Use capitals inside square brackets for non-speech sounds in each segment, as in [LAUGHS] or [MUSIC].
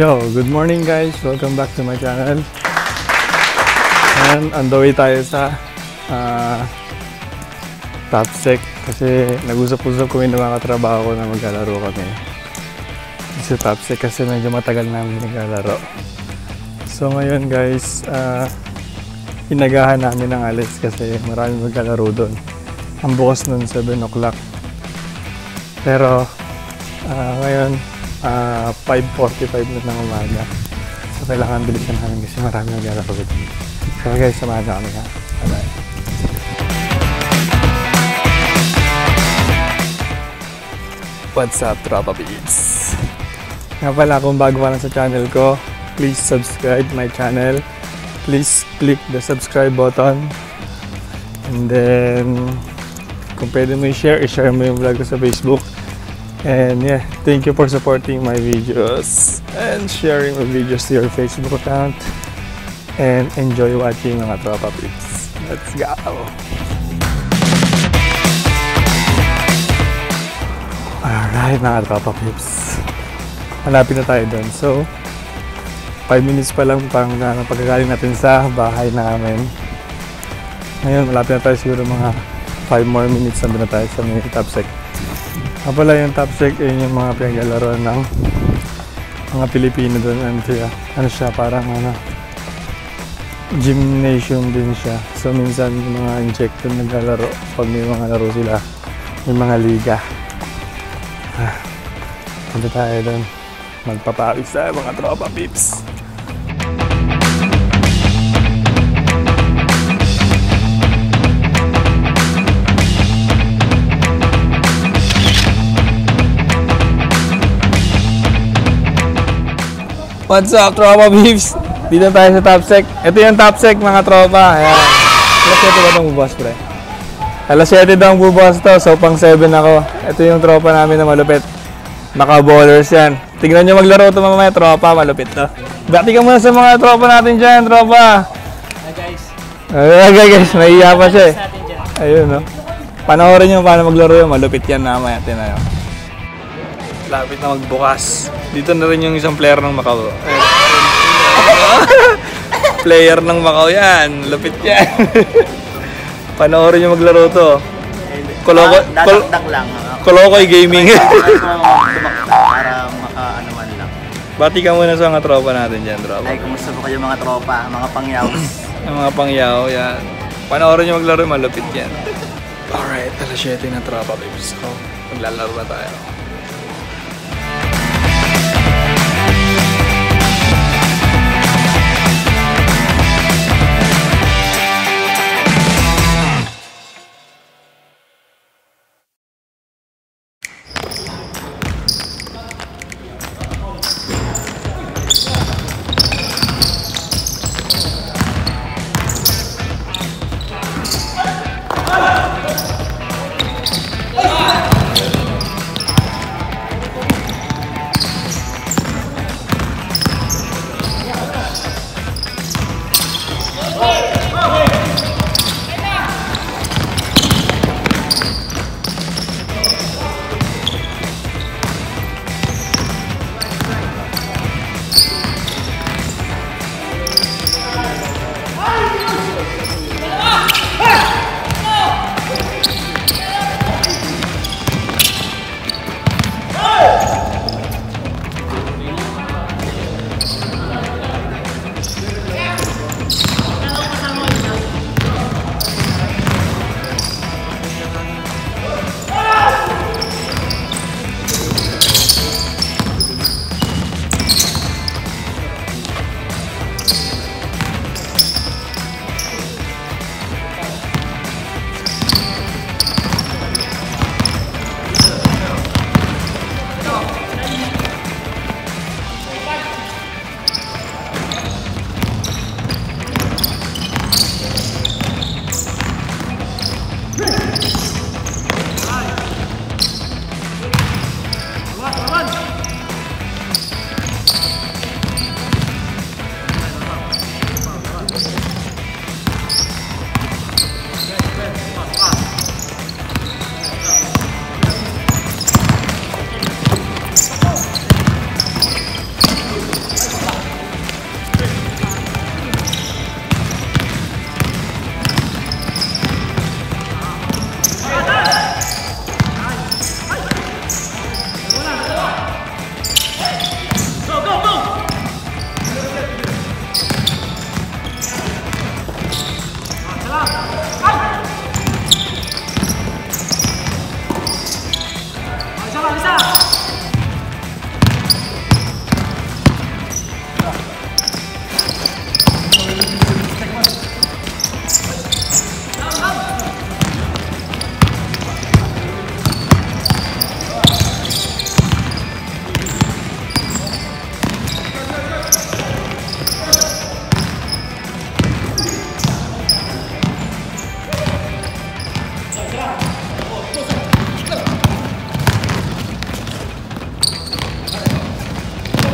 Yo, good morning guys. Welcome back to my channel. And on the way tayo sa uh, Top Sec kasi nag-usap-usap kami ng mga katrabaho ko na maglalaro kami. Sa Top Sec kasi medyo matagal namin naglalaro. So ngayon guys, uh, inagahan namin ng alis kasi marami maglalaro doon. Ang bukas nun 7 o'clock. Pero uh, ngayon, uh, 5.45 na ng umaga. So, kailangan bilisan namin kasi marami dito. So, guys, samahan na kami ha. Bye-bye. What's up, Tropa Peeps? Nga pala, kung bago ka lang sa channel ko, please subscribe my channel. Please click the subscribe button. And then, kung pwede mo i-share, i-share mo yung vlog ko sa Facebook. And yeah, thank you for supporting my videos and sharing my videos to your Facebook account. And enjoy watching mga tropa pics. Let's go! Alright mga tropa pips. Malapit na tayo doon. So, 5 minutes pa lang pang uh, pagkagaling natin sa bahay namin. Ngayon, malapit na tayo siguro mga 5 more minutes na na tayo sa mini top sec. Ah, pala yung top sec yun yung mga pinaglalaro ng mga Pilipino doon. Ano siya, ano siya parang ano, gymnasium din siya. So minsan yung mga injector naglalaro pag may mga laro sila, may mga liga. Ah, punta tayo doon. Magpapawis tayo mga tropa pips. What's up, tropa beefs? Dito tayo sa top sec. Ito yung top sec, mga tropa. Ayan. Alas 7 ba itong bubukas, pre? Alas 7 daw ang bubukas to, so pang 7 ako. Ito yung tropa namin na malupit. Naka-ballers yan. Tignan nyo maglaro ito mamaya, tropa. Malupit to. Bati ka muna sa mga tropa natin dyan, tropa. Hi guys. Ay, guys, nahiya pa siya eh. Ayun, no? Panoorin nyo paano maglaro yun. Malupit yan namaya. Tinayo. Lapit na magbukas. Dito na rin yung isang player ng Macau. Ayun. [LAUGHS] player ng Macau yan. Lupit yan. [LAUGHS] Panoorin nyo maglaro to. Koloko, Ah, kol, lang. Kolokoy Gaming. Para maka ano man lang. Bati ka muna sa mga tropa natin dyan, tropa. Ay, kumusta po kayo mga tropa, mga pangyaws? [CLEARS THROAT] Ang mga pangyaw, yan. Panoorin nyo maglaro, malupit yan. Alright, alas 7 na tropa, babes. So, maglalaro na tayo.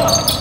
Come on.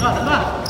很慢慢。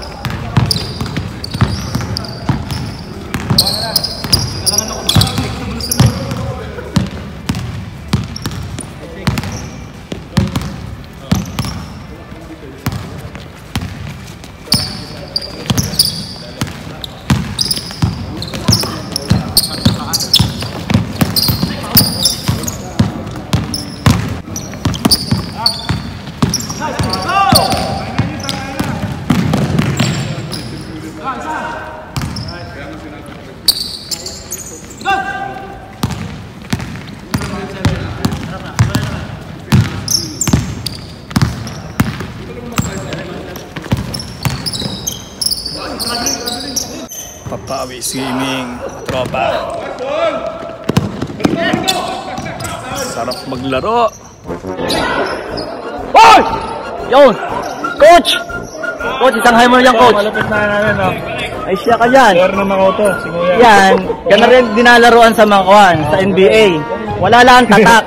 Papawi Swimming, tropa. Sarap maglaro. Hoy! Yun! Coach! Coach, isang high mo yan, coach. Malapit na namin, no? Ay, siya ka yan. Player na mga auto, siguro Yan, yan rin dinalaruan sa mga kuwan, sa NBA. Wala lang tatak.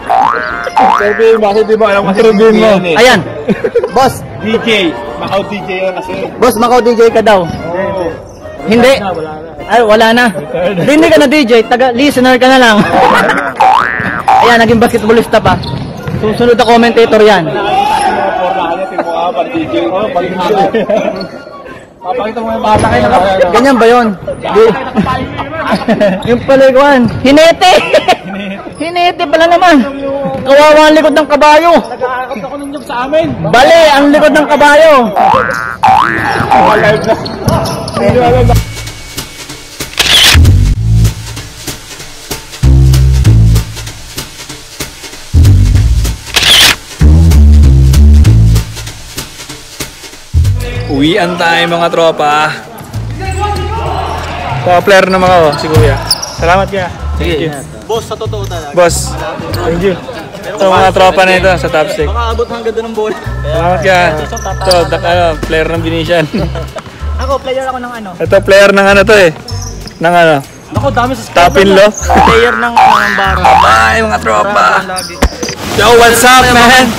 Sabi, bakit di ba alam kasi sabihin mo? Ayan. Boss, DJ. Macau DJ yun kasi. boss, Macau DJ ka daw. Hindi. Ay, wala na. Hindi ka na DJ, taga listener ka na lang. Ayan, naging basketballista pa. Susunod na commentator yan. Papakita mo yung bata kayo. Ganyan ba yun? [LAUGHS] Yung paliguan. Hinete! Hinete pala naman. Kawawa ang likod ng kabayo. Nag-aakap ako ng job sa amin. Bale, ang likod ng kabayo. Hindi alam na. Uwian tayo mga tropa. Mga player na mga oh, si Kuya. Salamat kaya. Sige. Boss, sa totoo talaga. Boss, thank you. Ito mga tropa na ito sa top stick. Makaabot hanggang doon ng bola. Salamat kaya. Ito, dak, ano, player ng Venetian. [LAUGHS] Ako, player ako ng ano? ito, player ng ano to eh. Ng ano, Ako, dami sa top in low. Player ng ng bara. Bye mga tropa. Yo, what's up man?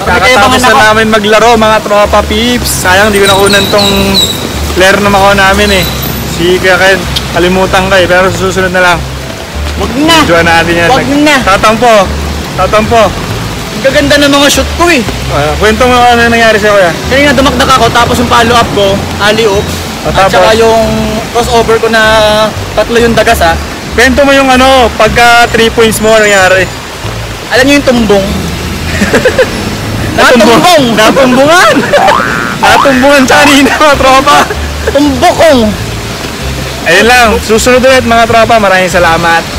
Kakatapos na namin maglaro mga tropa peeps. Sayang di ko nakunan tong player na makaw namin eh. Si Kuya Ken, kalimutan ka eh. Pero susunod na lang. Wag na. Join natin yan. Wag na. Tatampo. Tatampo. Ang gaganda ng mga shoot ko eh. Uh, kwento mo ano nangyari sa'yo kuya. Kanina dumakdak ako, tapos yung follow up ko, alley oop. O, At tapos? saka yung crossover ko na tatlo yung dagas ha. Kwento mo yung ano, pagka 3 points mo ano nangyari. Alam niyo yung tumbong? [LAUGHS] Natumbong. Natumbungan! [LAUGHS] Natumbungan kanina mga tropa. Tumbokong! Ayun lang, susunod ulit mga tropa. Maraming salamat.